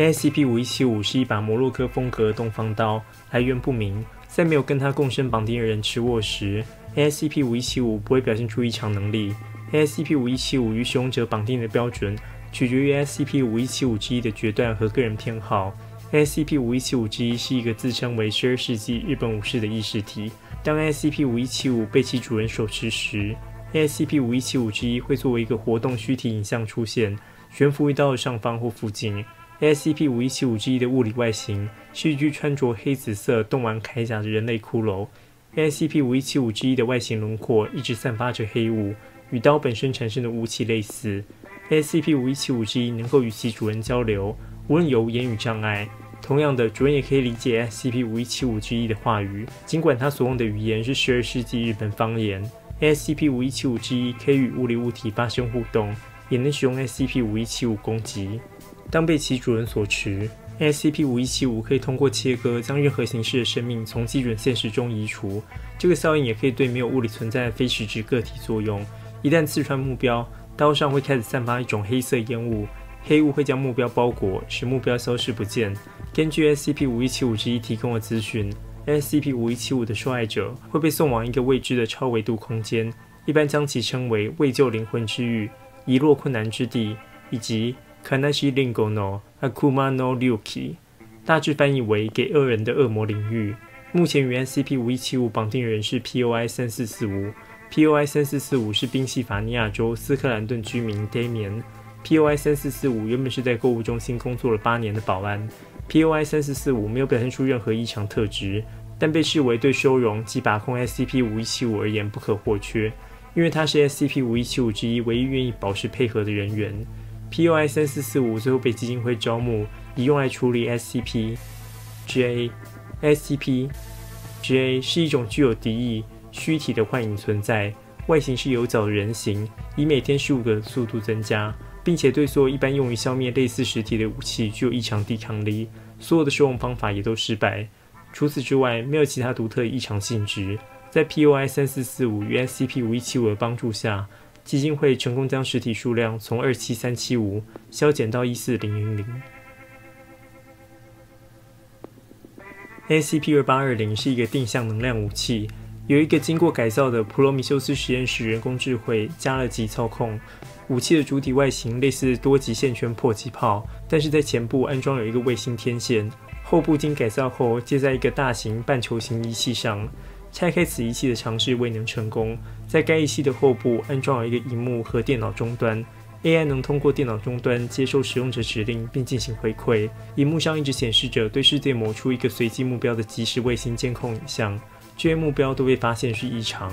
ASCP-5175 是一把摩洛哥风格的东方刀，来源不明。在没有跟它共生绑定的人持握时，ASCP-5175 不会表现出异常能力。ASCP-5175 与使用者绑定的标准取决于 ASCP-5175 之一的决断和个人偏好。ASCP-5175 之一是一个自称为12世纪日本武士的意识体。当 ASCP-5175 被其主人手持时，ASCP-5175 之一会作为一个活动虚体影像出现，悬浮于刀的上方或附近。SCP-5175 之一的物理外形是一具穿着黑紫色动丸铠甲的人类骷髅。SCP-5175 之一的外形轮廓一直散发着黑雾，与刀本身产生的雾气类似。SCP-5175 之一能够与其主人交流，无论有言语障碍。同样的，主人也可以理解 SCP-5175 之一的话语，尽管他所用的语言是12世纪日本方言。SCP-5175 之一可以与物理物体发生互动，也能使用 SCP-5175 攻击。当被其主人所持，SCP-5175 可以通过切割将任何形式的生命从基准现实中移除。这个效应也可以对没有物理存在的非实质个体作用。一旦刺穿目标，刀上会开始散发一种黑色烟雾，黑雾会将目标包裹，使目标消失不见。根据 SCP-5175 之一提供的资讯，SCP-5175 的受害者会被送往一个未知的超维度空间，一般将其称为未救灵魂之域、遗落困难之地，以及。Kanashi Lingo no Akuma no Ryuki，大致翻译为“给恶人的恶魔领域”。目前与 SCP-5175 绑定人是 POI 三四四五。POI 三四四五是宾夕法尼亚州斯科兰顿居民 Damian。POI 三四四五原本是在购物中心工作了八年的保安。POI 三四四五没有表现出任何异常特质，但被视为对收容及把控 SCP-5175 而言不可或缺，因为他是 SCP-5175 之一唯一愿意保持配合的人员。POI 三四四五最后被基金会招募，以用来处理 SCP。GA SCP GA 是一种具有敌意虚体的幻影存在，外形是有角的人形，以每天十五个速度增加，并且对所有一般用于消灭类似实体的武器具有异常抵抗力。所有的使用方法也都失败。除此之外，没有其他独特异常性质。在 POI 三四四五与 SCP 五一七五的帮助下。基金会成功将实体数量从二七三七五削减到一四零零零。ACP 二八二零是一个定向能量武器，有一个经过改造的普罗米修斯实验室人工智慧加了级操控。武器的主体外形类似多极线圈迫击炮，但是在前部安装有一个卫星天线，后部经改造后接在一个大型半球形仪器上。拆开此仪器的尝试未能成功。在该仪器的后部安装了一个荧幕和电脑终端，AI 能通过电脑终端接收使用者指令并进行回馈。荧幕上一直显示着对世界某处一个随机目标的即时卫星监控影像，这些目标都被发现是异常。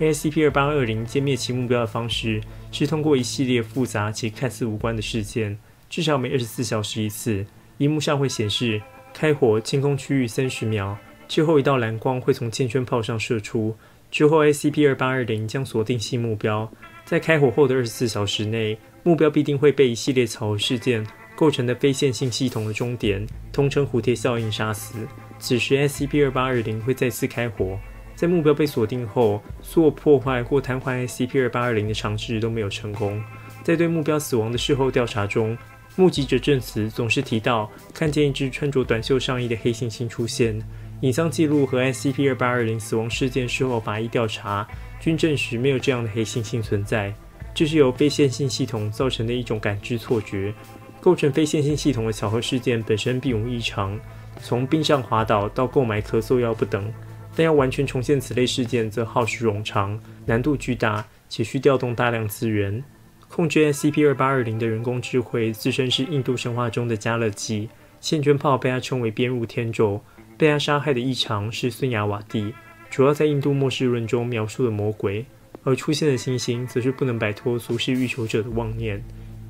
ASCP-2820 歼灭其目标的方式是通过一系列复杂且看似无关的事件，至少每二十四小时一次。荧幕上会显示开火清空区域三十秒。之后，一道蓝光会从铅圈炮上射出。之后，SCP-2820 将锁定新目标。在开火后的二十四小时内，目标必定会被一系列草核事件构成的非线性系统的终点（通称蝴蝶效应）杀死。此时，SCP-2820 会再次开火。在目标被锁定后，所有破坏或瘫痪 SCP-2820 的尝试都没有成功。在对目标死亡的事后调查中，目击者证词总是提到看见一只穿着短袖上衣的黑猩猩出现。影像记录和 SCP-2820 死亡事件事后法医调查均证实没有这样的黑猩猩存在，这是由非线性系统造成的一种感知错觉。构成非线性系统的巧合事件本身并无异常，从冰上滑倒到购买咳嗽药不等，但要完全重现此类事件则耗时冗长、难度巨大，且需调动大量资源。控制 SCP-2820 的人工智慧自身是印度神话中的加勒基，线圈炮被他称为编入天咒。被他杀害的异常是孙雅瓦蒂，主要在印度末世论中描述的魔鬼，而出现的星星则是不能摆脱俗世欲求者的妄念。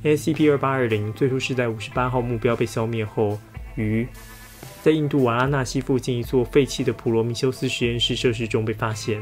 SCP-2820 最初是在五十八号目标被消灭后，于在印度瓦拉纳西附近一座废弃的普罗米修斯实验室设施中被发现。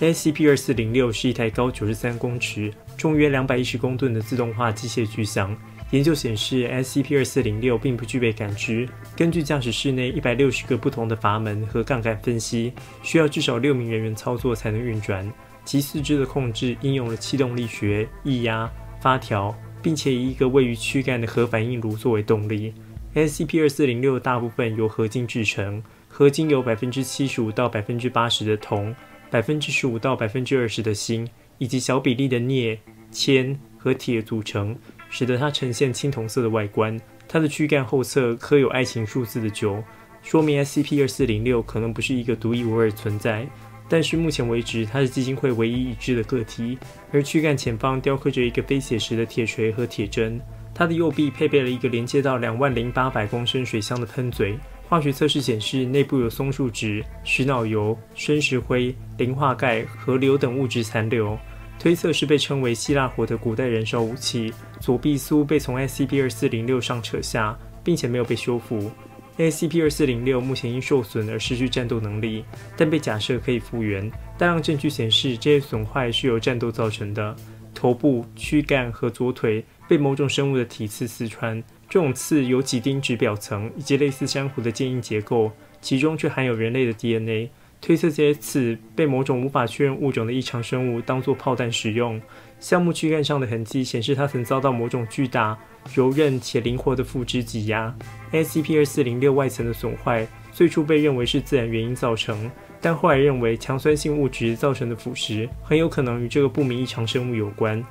SCP-2406 是一台高九十三公尺、重约两百一十公吨的自动化机械巨象。研究显示，SCP-2406 并不具备感知。根据驾驶室内一百六十个不同的阀门和杠杆分析，需要至少六名人员操作才能运转。其四肢的控制应用了气动力学、液压、发条、并且以一个位于躯干的核反应炉作为动力。SCP 二四零六大部分由合金制成，合金有百分之七十五到百分之八十的铜，百分之十五到百分之二十的锌，以及小比例的镍、铅和铁组成，使得它呈现青铜色的外观。它的躯干后侧刻有爱情数字的九，说明 SCP 二四零六可能不是一个独一无二存在。但是目前为止，它是基金会唯一已知的个体。而躯干前方雕刻着一个非写实的铁锤和铁针。它的右臂配备了一个连接到两万零八百公升水箱的喷嘴。化学测试显示，内部有松树脂、石脑油、生石灰、磷化钙和硫等物质残留。推测是被称为希腊火的古代燃烧武器。左臂苏被从 SCP 二四零六上扯下，并且没有被修复。SCP 二四零六目前因受损而失去战斗能力，但被假设可以复原。大量证据显示，这些损坏是由战斗造成的。头部、躯干和左腿被某种生物的体刺刺穿，这种刺有几丁质表层以及类似珊瑚的坚硬结构，其中却含有人类的 DNA。推测这些刺被某种无法确认物种的异常生物当作炮弹使用。项目躯干上的痕迹显示，它曾遭到某种巨大、柔韧且灵活的附肢挤压。SCP-2406 外层的损坏最初被认为是自然原因造成，但后来认为强酸性物质造成的腐蚀很有可能与这个不明异常生物有关。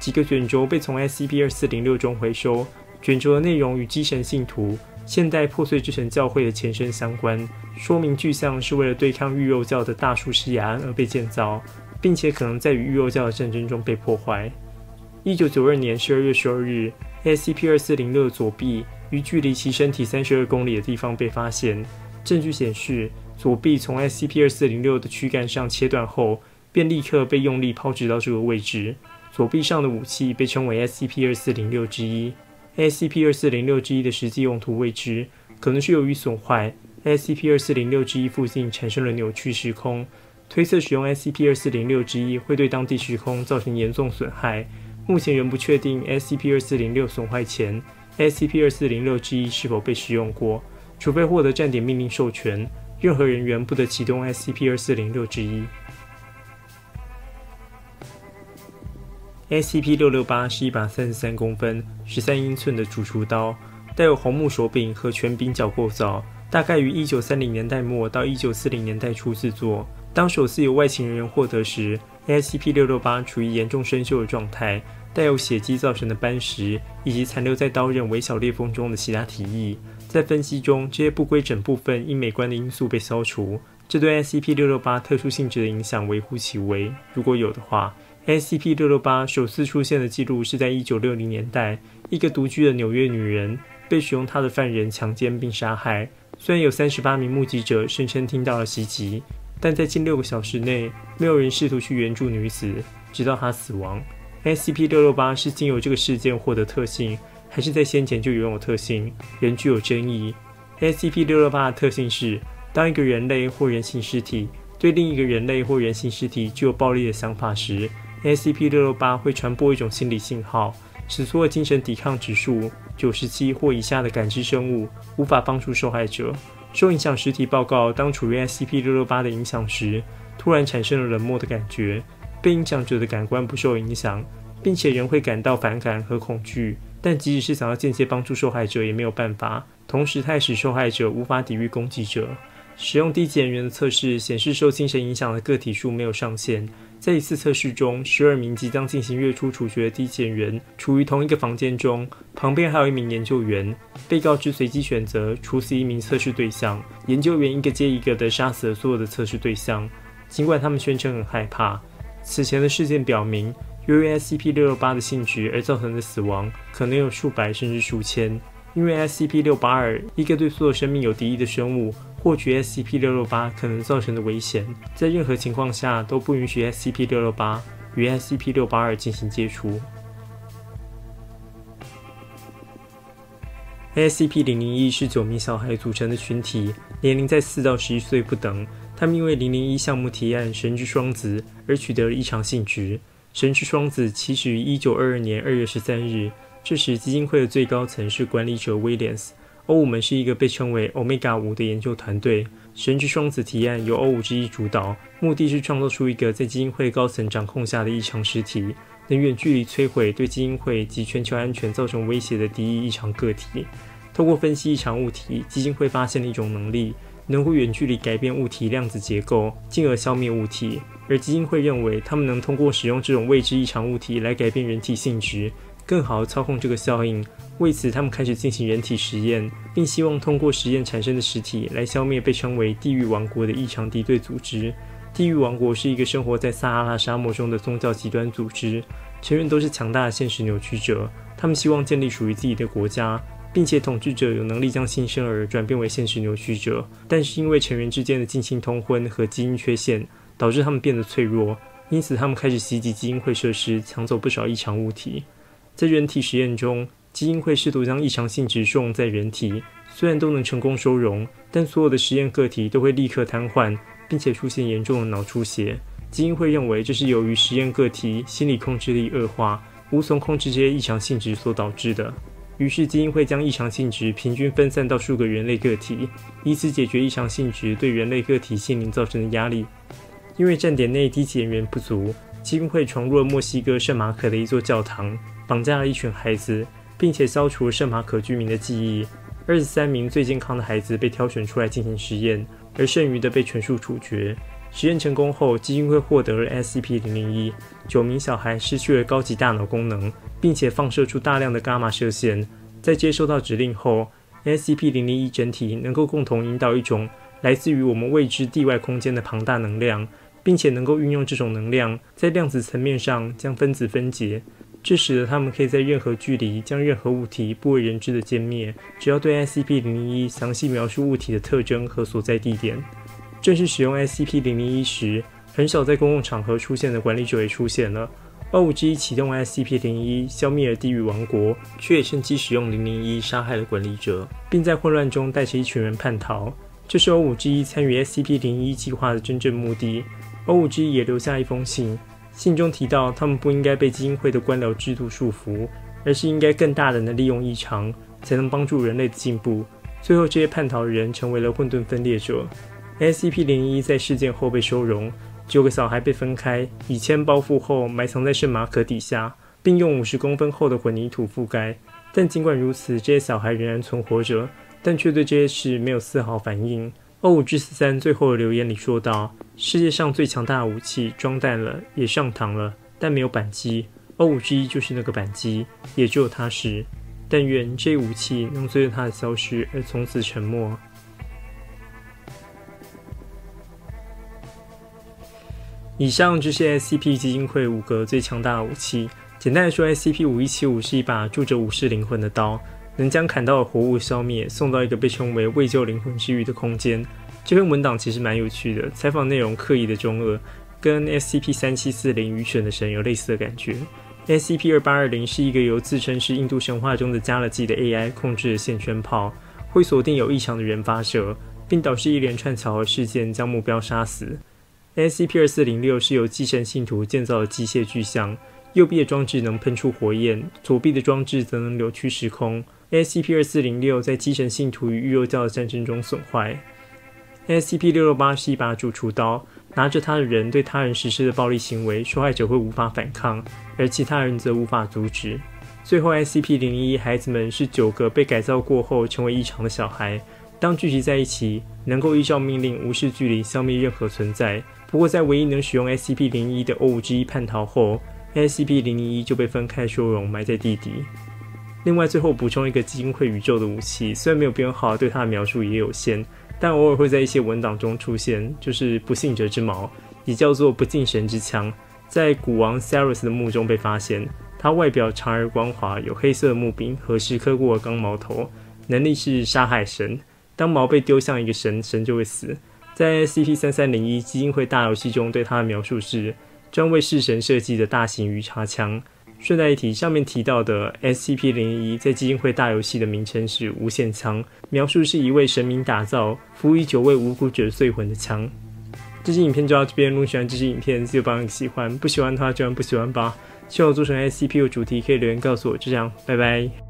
几个卷轴被从 SCP-2406 中回收，卷轴的内容与基神信徒。现代破碎之神教会的前身相关，说明巨像是为了对抗玉肉教的大术士雅安而被建造，并且可能在与玉肉教的战争中被破坏。一九九二年十二月十二日，SCP 二四零六左臂于距离其身体三十二公里的地方被发现。证据显示，左臂从 SCP 二四零六的躯干上切断后，便立刻被用力抛掷到这个位置。左臂上的武器被称为 SCP 二四零六之一。SCP 二四零六之一的实际用途未知，可能是由于损坏。SCP 二四零六之一附近产生了扭曲时空，推测使用 SCP 二四零六之一会对当地时空造成严重损害。目前仍不确定 SCP 二四零六损坏前，SCP 二四零六之一是否被使用过。除非获得站点命令授权，任何人员不得启动 SCP 二四零六之一。SCP 六六八是一把三十三公分、十三英寸的主厨刀，带有红木手柄和全柄角构造，大概于一九三零年代末到一九四零年代初制作。当首次由外勤人员获得时，SCP 六六八处于严重生锈的状态，带有血迹造成的斑石，以及残留在刀刃微小裂缝中的其他体液。在分析中，这些不规整部分因美观的因素被消除，这对 SCP 六六八特殊性质的影响微乎其微。如果有的话。SCP-668 首次出现的记录是在1960年代，一个独居的纽约女人被使用她的犯人强奸并杀害。虽然有38名目击者声称听到了袭击，但在近六个小时内，没有人试图去援助女子，直到她死亡。SCP-668 是经由这个事件获得特性，还是在先前就拥有特性，仍具有争议。SCP-668 的特性是，当一个人类或人形尸体对另一个人类或人形尸体具有暴力的想法时，SCP-668 会传播一种心理信号，使所有精神抵抗指数九十七或以下的感知生物无法帮助受害者。受影响实体报告，当处于 SCP-668 的影响时，突然产生了冷漠的感觉。被影响者的感官不受影响，并且仍会感到反感和恐惧。但即使是想要间接帮助受害者，也没有办法。同时，它也使受害者无法抵御攻击者。使用低级人员的测试显示，受精神影响的个体数没有上限。在一次测试中，十二名即将进行月初处决的低检员处于同一个房间中，旁边还有一名研究员。被告知随机选择处死一名测试对象，研究员一个接一个地杀死了所有的测试对象。尽管他们宣称很害怕，此前的事件表明，由于 SCP-668 的性质而造成的死亡可能有数百甚至数千。因为 SCP-682 一个对所有生命有敌意的生物。获取 SCP-668 可能造成的危险，在任何情况下都不允许 SCP-668 与 SCP-682 进行接触。SCP-001 是九名小孩组成的群体，年龄在四到十一岁不等。他们因为001项目提案“神之双子”而取得了异常性质。神之双子起始于1922年2月13日，这时基金会的最高层是管理者 Williams。欧五们是一个被称为 Omega 五的研究团队。神之双子提案由欧五之一主导，目的是创造出一个在基金会高层掌控下的异常实体。能远距离摧毁对基金会及全球安全造成威胁的敌意异常个体。透过分析异常物体，基金会发现了一种能力，能够远距离改变物体量子结构，进而消灭物体。而基金会认为，他们能通过使用这种未知异常物体来改变人体性质，更好操控这个效应。为此，他们开始进行人体实验，并希望通过实验产生的实体来消灭被称为“地狱王国”的异常敌对组织。地狱王国是一个生活在撒哈拉沙漠中的宗教极端组织，成员都是强大的现实扭曲者。他们希望建立属于自己的国家，并且统治者有能力将新生儿转变为现实扭曲者。但是因为成员之间的近亲通婚和基因缺陷，导致他们变得脆弱，因此他们开始袭击基因会设施，抢走不少异常物体。在人体实验中，基因会试图将异常性质收容在人体，虽然都能成功收容，但所有的实验个体都会立刻瘫痪，并且出现严重的脑出血。基因会认为这是由于实验个体心理控制力恶化，无从控制这些异常性质所导致的。于是基因会将异常性质平均分散到数个人类个体，以此解决异常性质对人类个体心灵造成的压力。因为站点内低级人员不足，基因会闯入了墨西哥圣马可的一座教堂，绑架了一群孩子。并且消除圣马可居民的记忆。二十三名最健康的孩子被挑选出来进行实验，而剩余的被全数处决。实验成功后，基金会获得了 SCP-001。九名小孩失去了高级大脑功能，并且放射出大量的伽马射线。在接收到指令后，SCP-001 整体能够共同引导一种来自于我们未知地外空间的庞大能量，并且能够运用这种能量在量子层面上将分子分解。这使得他们可以在任何距离将任何物体不为人知的歼灭，只要对 SCP-001 详细描述物体的特征和所在地点。正式使用 SCP-001 时，很少在公共场合出现的管理者也出现了。二五之一启动 SCP-001，消灭了地狱王国，却也趁机使用001杀害了管理者，并在混乱中带着一群人叛逃。这是 O 五之一参与 SCP-01 计划的真正目的。O 五之一也留下一封信。信中提到，他们不应该被基金会的官僚制度束缚，而是应该更大胆地利用异常，才能帮助人类的进步。最后，这些叛逃人成为了混沌分裂者。SCP-001 在事件后被收容，九个小孩被分开，以铅包覆后埋藏在圣马可底下，并用五十公分厚的混凝土覆盖。但尽管如此，这些小孩仍然存活着，但却对这些事没有丝毫反应。欧五之四三最后的留言里说道：“世界上最强大的武器装弹了，也上膛了，但没有扳机。欧五之一就是那个扳机，也只有它是。但愿这武器能随着它的消失而从此沉没。”以上就是 SCP 基金会五个最强大的武器。简单来说，SCP 五一七五是一把住着武士灵魂的刀。能将砍到的活物消灭，送到一个被称为“未救灵魂之域”的空间。这篇文档其实蛮有趣的，采访内容刻意的中二，跟 SCP 三七四零愚蠢的神有类似的感觉。SCP 二八二零是一个由自称是印度神话中的加勒基的 AI 控制的线圈炮，会锁定有异常的人发射，并导致一连串巧合事件将目标杀死。SCP 二四零六是由寄生信徒建造的机械巨像，右臂的装置能喷出火焰，左臂的装置则能扭曲时空。SCP 二四零六在基神信徒与玉肉教的战争中损坏。SCP 六六八是一把主厨刀，拿着它的人对他人实施的暴力行为，受害者会无法反抗，而其他人则无法阻止。最后，SCP 零一孩子们是九个被改造过后成为异常的小孩，当聚集在一起，能够依照命令无视距离消灭任何存在。不过，在唯一能使用 SCP 零一的 O 五之一叛逃后，SCP 零零一就被分开收容，埋在地底。另外，最后补充一个基金会宇宙的武器，虽然没有编号，对它的描述也有限，但偶尔会在一些文档中出现，就是不幸者之矛，也叫做不敬神之枪，在古王 Sarus 的墓中被发现。它外表长而光滑，有黑色的木柄和石刻过的钢矛头，能力是杀害神。当矛被丢向一个神，神就会死。在 CP 三三零一基金会大游戏中，对它的描述是专为弑神设计的大型鱼叉枪。顺带一提，上面提到的 SCP 零零一在基金会大游戏的名称是“无限枪”，描述是一位神明打造、服务于九位无辜者碎魂的枪。这支影片就到这边，如果喜欢这支影片，记得帮个喜欢；不喜欢的话，就按不喜欢吧。希望我做成 SCP 的主题，可以留言告诉我。就这样，拜拜。